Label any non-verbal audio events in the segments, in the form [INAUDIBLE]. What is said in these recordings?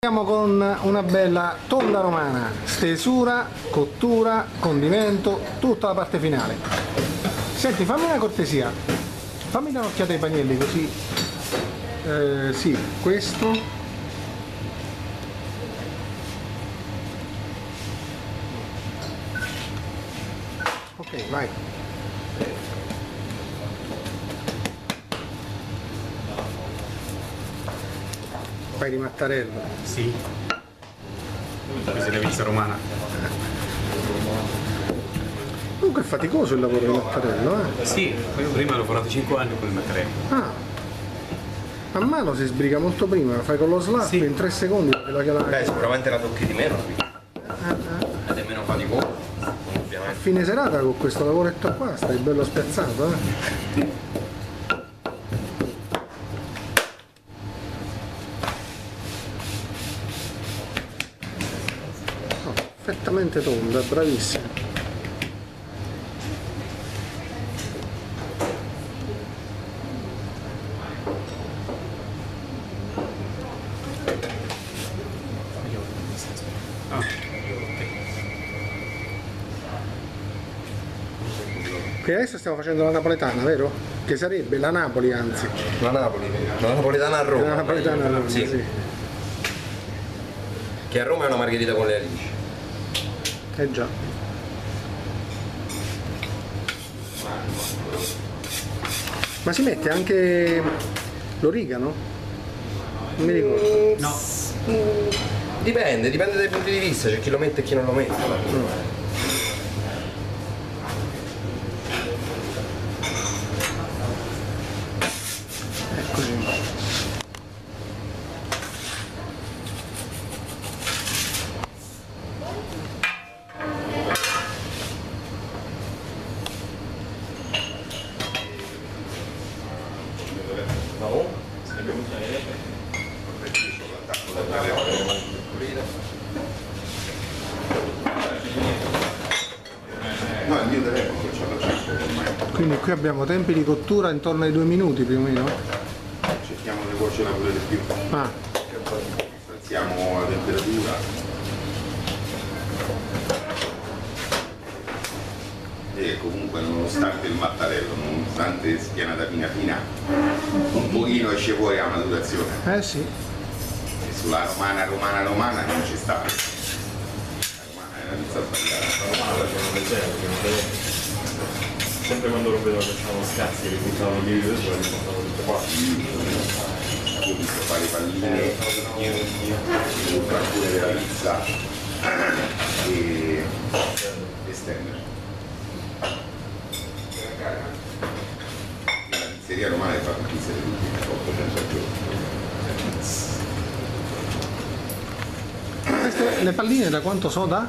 Siamo con una bella tonda romana, stesura, cottura, condimento, tutta la parte finale. Senti, fammi una cortesia, fammi dare un'occhiata ai panielli così. Eh, sì, questo. Ok, vai. Fai di mattarello. Sì. Questa è la pizza romana. Comunque è faticoso il lavoro di mattarello, eh? Sì, io prima l'ho lavorato 5 anni con il mattarello. Ah, a mano si sbriga molto prima, lo fai con lo slap Sì. in tre secondi perché la chiama Beh, sicuramente la tocchi di meno ed è meno faticoso, a fine serata con questo lavoretto qua stai bello spiazzato, eh? Oh, perfettamente tonda, bravissimo. Ah, Qui adesso stiamo facendo la napoletana, vero? Che sarebbe la Napoli, anzi. La Napoli, la napoletana a Roma. La napoletana a Napoli, Sì, sì. Che a Roma è una margherita con le alici. Eh già. Ma si mette anche l'origano? Non mi ricordo. no, Dipende, dipende dai punti di vista, c'è chi lo mette e chi non lo mette. Eccoci. No? No, il mio telefono che c'ha la chat ormai. Quindi qui abbiamo tempi di cottura intorno ai due minuti più o meno. Cerchiamo di cuocerla pure di più. Ah, Alziamo la temperatura. E comunque nonostante il mattarello, nonostante spianata fina fina, un pochino esce fuori la maturazione. eh sì. E sulla romana romana romana non ci sta. La romana è una pizza sbagliata. Sempre quando lo vedo che facevano scazzi e li buttavano via, io poi li portavo tutte qua. Io ho visto fare palline, ultrature della pizza e estendere. La pizzeria romana è fatta pizza di tutti, 800 al giorno. Le palline da quanto so da?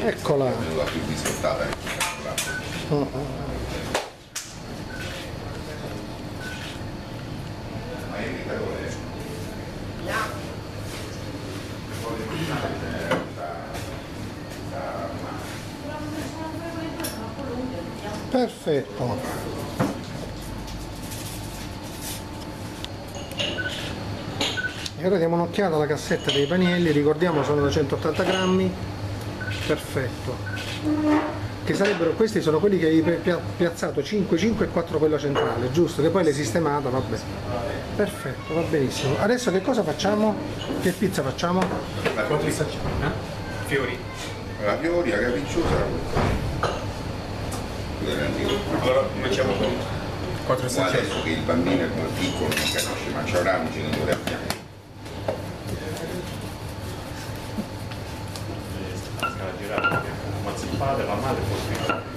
Eccola. Venuta più biscottata? Perfetto. E ora diamo un'occhiata alla cassetta dei panielli, ricordiamo sono da 180 grammi. Perfetto. Che sarebbero, questi sono quelli che hai pi- pia- piazzato 5, 5 e 4 quella centrale, giusto? Che poi l'hai sistemata, vabbè. Perfetto, va benissimo. Adesso che cosa facciamo? Che pizza facciamo? quanto pizza c'è? Eh? Fiori. La fiori, la capricciosa. Allora facciamo 4 Ma stagioni. adesso che il bambino è molto piccolo non capisce, ma ci avrà un genitore a fianco. a girare perché ammazzi il padre, la madre e poi il figlio.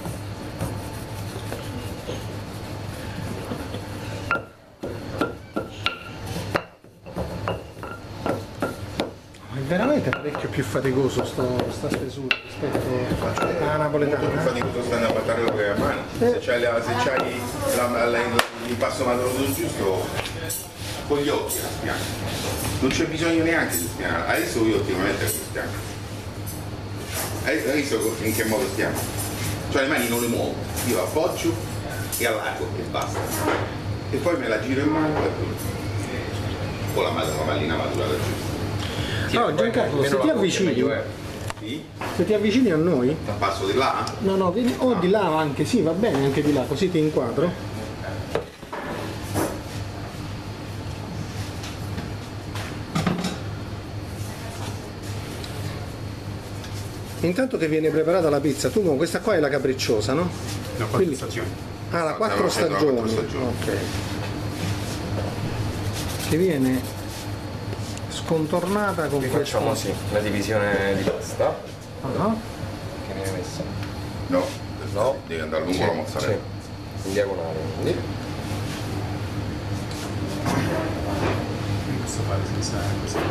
veramente parecchio più faticoso sto, sta stesura rispetto alla napoletana. Molto più faticoso stare a mattarello che a mano. Eh. Se c'hai, la- la- la- la- l'impasto maturato giusto, con gli occhi la spiana. Non c'è bisogno neanche di spianare. Adesso io ultimamente lo spiano. Hai hai visto in che modo stiamo? Cioè le mani non le muovo, io appoggio e allargo e basta. E poi me la giro in mano e poi con la, la pallina maturata giusta. No, Giancarlo, se ti la avvicini. Sì? se ti avvicini a noi, Passo di là? no no, o di là anche, sì va bene anche di là, così ti inquadro. Intanto che viene preparata la pizza, tu con questa qua è la capricciosa, no? No, quattro Quindi- stagioni. Ah, la quattro facendo la stagioni. quattro stagioni. Ok. Che viene scontornata con Vi questo. facciamo sì, la divisione di pasta Ah, che viene messa. No, No. devi andare lungo la mozzarella. Sì, in diagonale quindi.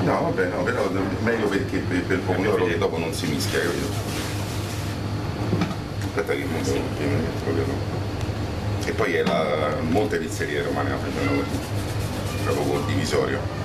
No, vabbè, no, però meglio perché per, per il pomodoro che dopo non si mischia, capito? Aspetta che proprio no. E poi è la, molte pizzerie romane la facevano così, proprio col divisorio.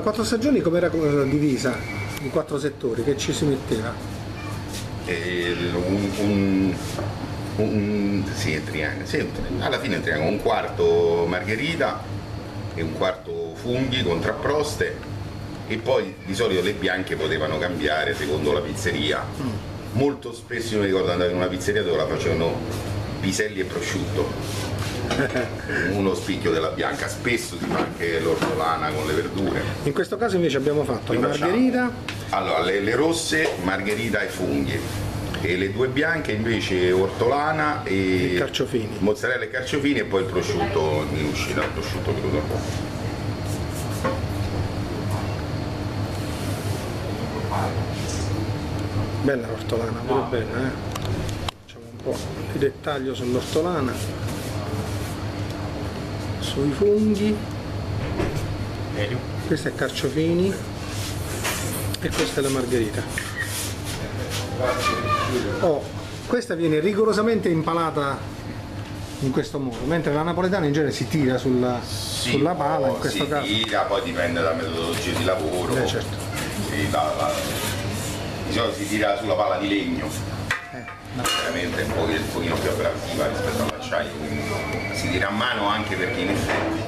La quattro stagioni com'era eh, divisa? In quattro settori, che ci si metteva? un, un, un- sì, è triangolo, sì, alla fine un triangolo, un quarto margherita e un quarto funghi contrapproste e poi di solito le bianche potevano cambiare secondo la pizzeria. Molto spesso io mi ricordo andare in una pizzeria dove la facevano piselli e prosciutto. [LAUGHS] Uno spicchio della bianca, spesso si fa anche l'ortolana con le verdure. In questo caso invece abbiamo fatto la Qui facciamo- margherita, Allora, le, le rosse, margherita e funghi. E le due bianche invece ortolana e, E carciofini. Mozzarella e carciofini e poi il prosciutto in uscita, il prosciutto crudo. bella l'ortolana, pure bella, eh? Facciamo un po' di dettaglio sull'ortolana, sui funghi, questo è carciofini e questa è la margherita. Oh, questa viene rigorosamente impalata in questo modo, mentre la napoletana in genere si tira sulla, Sì, sulla pala, in questo si caso. tira, poi dipende dalla metodologia di lavoro. Eh, certo. Si, di solito si tira sulla pala di legno, no. Veramente un pochino, un pochino più abbrattiva rispetto all'acciaio, quindi si tira a mano anche perché in effetti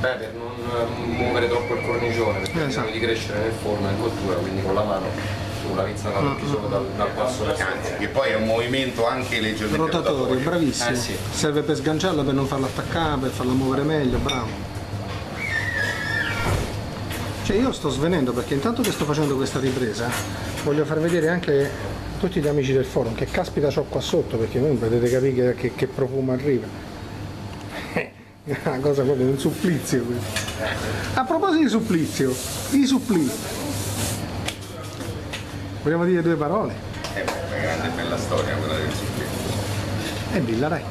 Beh, per non eh, muovere troppo il cornicione, perché Eh, esatto. di crescere nel forno in cottura, quindi con la mano tu la pizza la tocchi solo dal, dal basso verso anzi, che poi è un movimento anche leggermente Rotatorio, rotatorio. bravissimo. Eh, sì. Serve per sganciarla, per non farla attaccare, per farla muovere meglio, bravo. Cioè io sto svenendo perché intanto che sto facendo questa ripresa voglio far vedere anche tutti gli amici del forum che caspita c'ho qua sotto perché voi potete capire che, che- profumo arriva. [LAUGHS] È una cosa proprio un supplizio. A proposito di supplizio, i supplì. Vogliamo dire due parole? È una grande e bella storia quella del supplì. E dilla dai.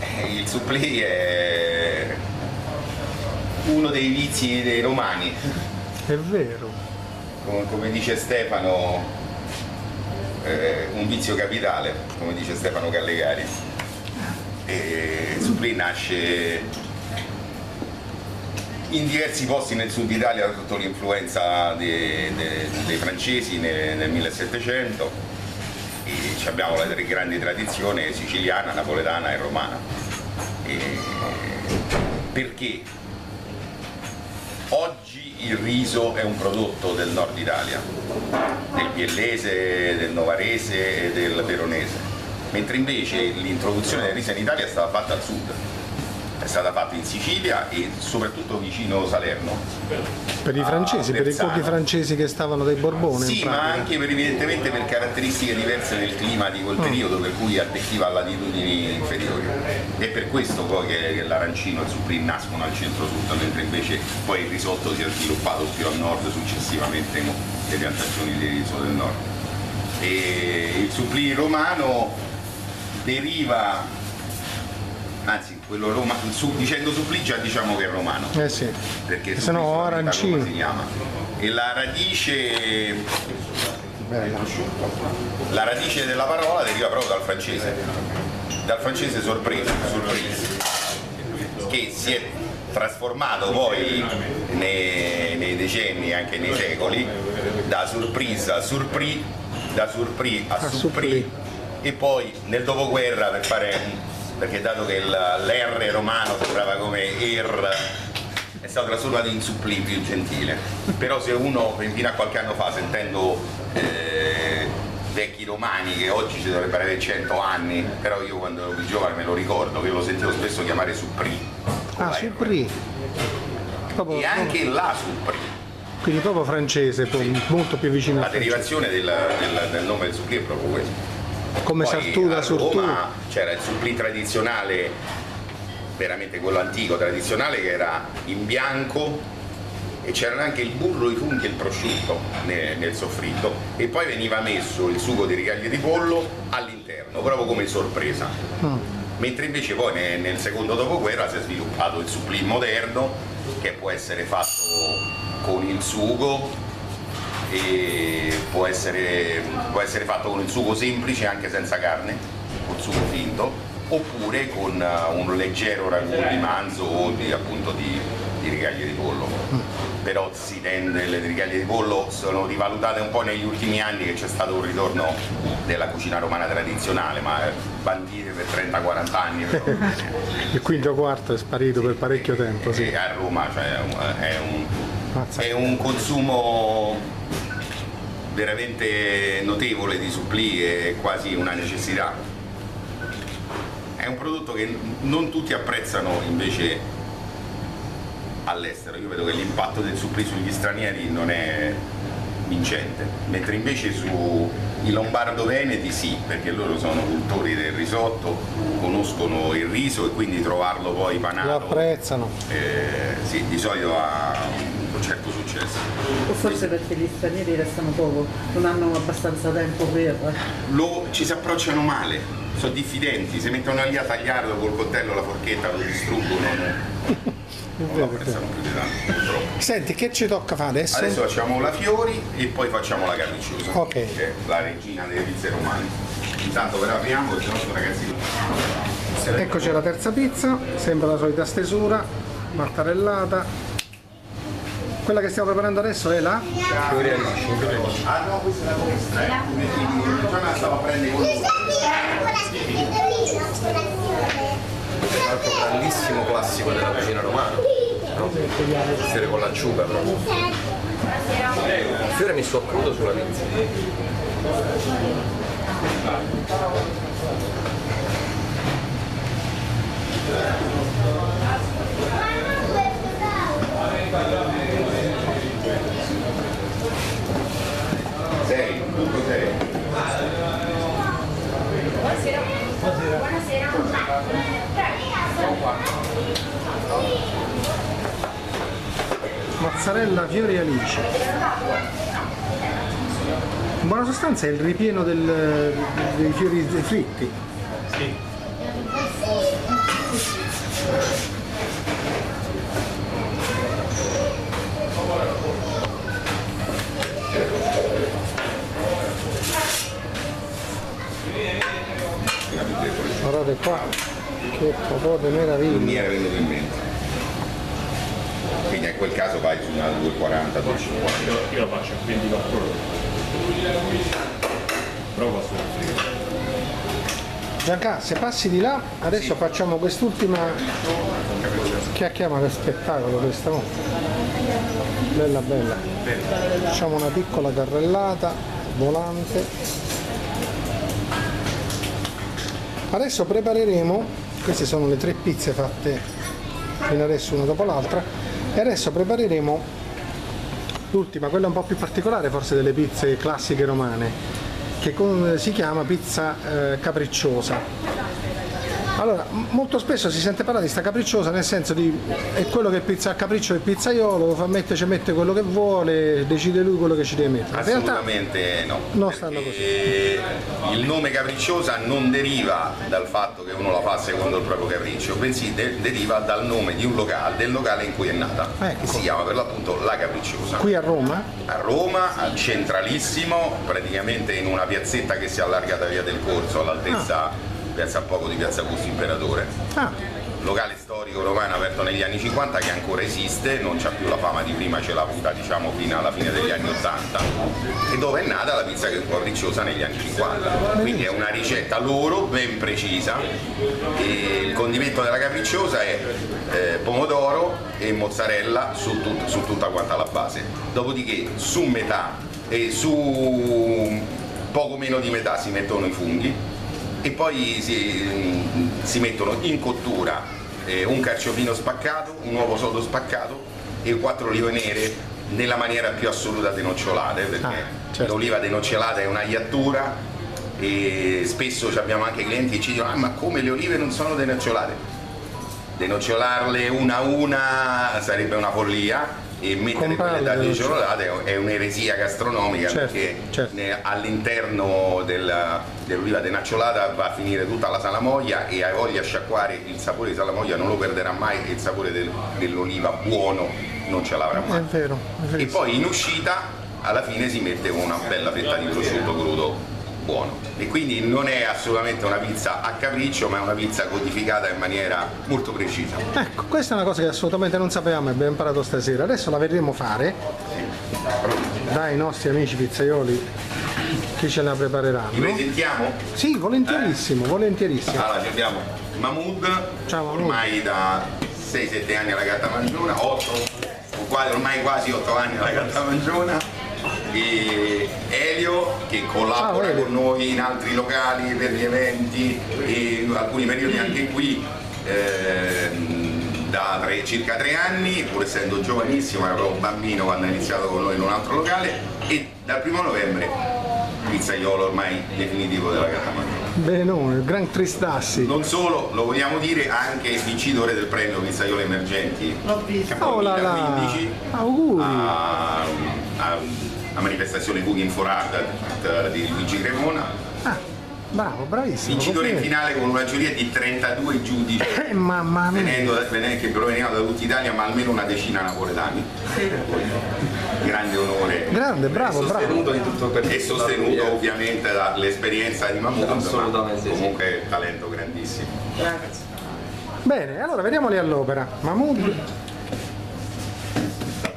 Eh, Il supplì è uno dei vizi dei romani, È vero. come dice Stefano, eh, un vizio capitale, come dice Stefano Gallegari. E supplì nasce in diversi posti nel sud Italia sotto l'influenza de- de- dei francesi nel, nel 1700 e abbiamo le tre grandi tradizioni siciliana, napoletana e romana. E perché oggi il riso è un prodotto del nord Italia, del biellese, del novarese e del veronese, mentre invece l'introduzione del riso in Italia è stata fatta al sud è stata fatta in Sicilia e soprattutto vicino Salerno. Per i francesi, per i cuochi francesi che stavano dei Borbone. Sì, ma anche per, evidentemente per caratteristiche diverse del clima di Mm. quel periodo, per cui attecchiva a latitudini inferiori. È per questo poi che, che l'arancino e il supplì nascono al centro-sud, mentre invece poi il risotto si è sviluppato più a nord successivamente con le piantagioni di riso del nord. E il supplì romano deriva, anzi, quello roma, su- dicendo supplì già diciamo che è romano Eh sì. perché Se no, arancino. Si chiama. E la radice la radice della parola deriva proprio dal francese, dal francese sorpresa, surprise, che si è trasformato poi nei, nei decenni, anche nei secoli, da surprise a surpris, da surpris a surpris. e poi nel dopoguerra per fare perché dato che l'R romano sembrava come ER è stato trasformato in più gentile però se uno fino a qualche anno fa sentendo eh, vecchi romani che oggi ci dovrebbero avere 100 anni però io quando ero più giovane me lo ricordo che lo sentivo spesso chiamare con Ah, la. Supri. E anche la supplì Quindi proprio francese, poi molto più vicino la al francese. derivazione del, del- del nome del supplì è proprio questo Come Poi Sartuda, a. Roma c'era il supplì tradizionale, veramente quello antico tradizionale che era in bianco e c'erano anche il burro, i funghi e il prosciutto ne- nel, soffritto e poi veniva messo il sugo di rigaglie di pollo all'interno, proprio come sorpresa. Mentre invece poi ne- nel secondo dopoguerra si è sviluppato il supplì moderno che può essere fatto con il sugo e può essere, può essere fatto con il sugo semplice anche senza carne, col sugo finto, oppure con eh, un leggero ragù di manzo o di, appunto di, di rigaglie di pollo. Però si tende, le rigaglie di pollo sono rivalutate un po' negli ultimi anni che c'è stato un ritorno della cucina romana tradizionale, ma eh, bandite per 30-40 anni. però. [LAUGHS] Il quinto quarto è sparito per parecchio tempo, sì. A Roma cioè, è un- è un consumo veramente notevole di supplì e quasi una necessità. È un prodotto che non tutti apprezzano invece all'estero. Io vedo che l'impatto del supplì sugli stranieri non è vincente, mentre invece sui lombardo-veneti sì, perché loro sono cultori del risotto, conoscono il riso e quindi trovarlo poi Lo panato apprezzano. eh, sì, di solito ha un certo successo. O forse perché gli stranieri restano poco, non hanno abbastanza tempo per... Lo- ci si approcciano male, sono diffidenti, si mettono lì a tagliarlo col coltello, la forchetta, lo distruggono, [LAUGHS] non, lo apprezzano più di tanto purtroppo. Senti, che ci tocca fare adesso? Adesso facciamo la fiori e poi facciamo la carnicciosa, Ok. che è la regina delle pizze romane. Intanto ve la apriamo perché i nostri ragazzi Eccoci alla terza pizza, sembra la solita stesura, martarellata. Quella che stiamo preparando adesso è la? Ah no, questa è la vostra, eh. Un altro grandissimo classico della cucina romana. No? Il fiore con l'acciuga proprio. Il fiore messo a crudo sulla pizza. Sei, tutto sei. Mozzarella fiori alice. In buona sostanza è il ripieno del- dei fiori fritti. Guardate qua, che popò di Non meraviglia. mi era venuto in mente. Quindi in quel caso vai su una 240, 250. Io lo faccio a 24 ore. Però posso frigo. Gianca, se passi di là, adesso facciamo quest'ultima chiacchiera che spettacolo questa oh. Bella bella. Facciamo una piccola carrellata volante. Adesso prepareremo, queste sono le tre pizze fatte fino adesso una dopo l'altra e adesso prepareremo l'ultima, quella un po' più particolare forse delle pizze classiche romane, che si chiama pizza eh, capricciosa. Allora, molto spesso si sente parlare di sta capricciosa nel senso di è quello che pizza a capriccio del pizzaiolo, fa mette, ci mette quello che vuole, decide lui quello che ci deve mettere. Assolutamente no. non stanno Perché Il nome capricciosa non deriva dal fatto che uno la fa secondo il proprio capriccio, bensì de- deriva dal nome di un locale, del locale in cui è nata, Ecco. che si chiama per l'appunto La Capricciosa. qui a Roma a Roma, al centralissimo, praticamente in una piazzetta che si è allargata via del Corso all'altezza piazza poco di piazza Augusto Imperatore. ah, Locale storico romano aperto negli anni 50 che ancora esiste, non c'ha più la fama di prima, ce l'ha avuta diciamo fino alla fine degli anni 80 e dove è nata la pizza capricciosa negli anni 50. Quindi è una ricetta loro ben precisa e il condimento della capricciosa è eh, pomodoro e mozzarella su, tut- su tutta quanta la base. Dopodiché su metà e su poco meno di metà si mettono i funghi e poi si, si mettono in cottura eh, un carciofino spaccato, un uovo sodo spaccato e quattro olive nere nella maniera più assoluta denocciolate perché Ah, certo. l'oliva denocciolata è una iattura e spesso abbiamo anche clienti che ci dicono ah, ma come le olive non sono denocciolate? Denocciolarle una a una sarebbe una follia e mettere quelle da denocciolate. denocciolate è un'eresia gastronomica Certo, perché certo. all'interno del- dell'oliva denacciolata va a finire tutta la salamoia e hai voglia a sciacquare il sapore di salamoia non lo perderà mai e il sapore del- dell'oliva buono non ce l'avrà è mai. vero, è E poi in uscita alla fine si mette una bella fetta di prosciutto crudo buono. E quindi non è assolutamente una pizza a capriccio, ma è una pizza codificata in maniera molto precisa. Ecco, questa è una cosa che assolutamente non sapevamo e abbiamo imparato stasera. Adesso la vedremo fare dai nostri amici pizzaioli che ce la Li prepareranno. presentiamo? Sì, volentierissimo, volentierissimo. Allora, ci abbiamo Mahmood, Ciao, Mahmood. ormai da 6-7 anni alla gatta mangiona, 8, o quasi, ormai quasi 8 anni alla gatta mangiona, e Elio che collabora Elio. con noi in altri locali per gli eventi e in alcuni periodi anche qui. ehm, da tre- circa tre anni, pur essendo giovanissimo, era proprio un bambino quando ha iniziato con noi in un altro locale e dal primo novembre pizzaiolo ormai definitivo della gatta mangiona. Benone, il Gran Tristassi. Non solo, lo vogliamo dire, anche vincitore del premio Pizzaiolo Emergenti L'ho visto. Oh là là, 2015 auguri. a, a- a manifestazione Cooking for Art di Luigi Cremona, Ah, bravo, bravissimo. vincitore in finale con una giuria di 32 giudici, Eh, mamma mia. venendo da- venen- che provenivano da tutta Italia, ma almeno una decina napoletani. Grande onore. Grande, bravo, bravo. Sostenuto per E sostenuto ovviamente dall'esperienza di Mahmoud, ma Assolutamente sì. comunque talento grandissimo. Grazie. Bene, allora vediamoli all'opera. Mahmood,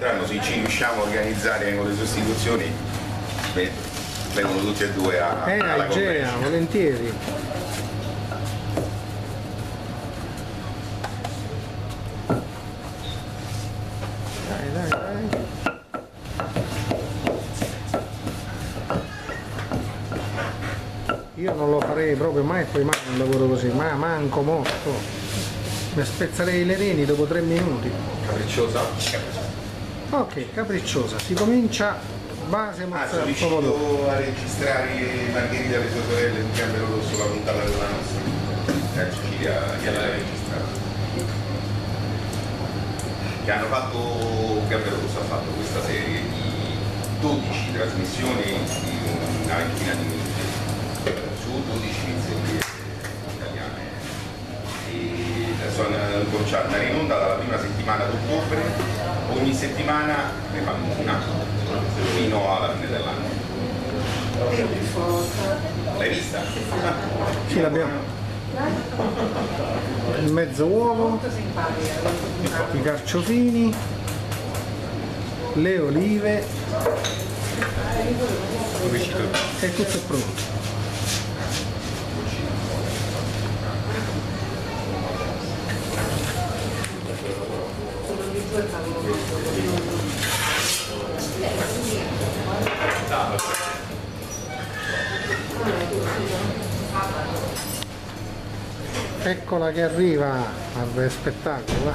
L'altro se ci riusciamo a organizzare con le sostituzioni, vengono tutti e due a, eh, alla Igea, convention. volentieri. Dai, dai, dai. Io non lo farei proprio mai poi mai un lavoro così, ma manco morto. Mi spezzerei le reni dopo tre minuti. Capricciosa. Ok, capricciosa. Si comincia base Ah, sono mozzarella pomodoro. riuscito a registrare Margherita e le sue sorelle in Gambero Rosso la puntata della nostra. La Cecilia gliel'ha registrata. Che hanno fatto, Gambero Rosso ha fatto questa serie di 12 trasmissioni di una ventina di minuti su 12 iniziative italiane. E ad andare in onda dalla prima settimana d'ottobre, ogni settimana ne fanno una fino alla fine dell'anno. L'hai vista? Sì, l'abbiamo. Il mezzo uovo, i carciofini, le olive e tutto è pronto. Eccola che arriva, guarda spettacolo!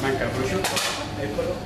Manca il prosciutto, eccolo.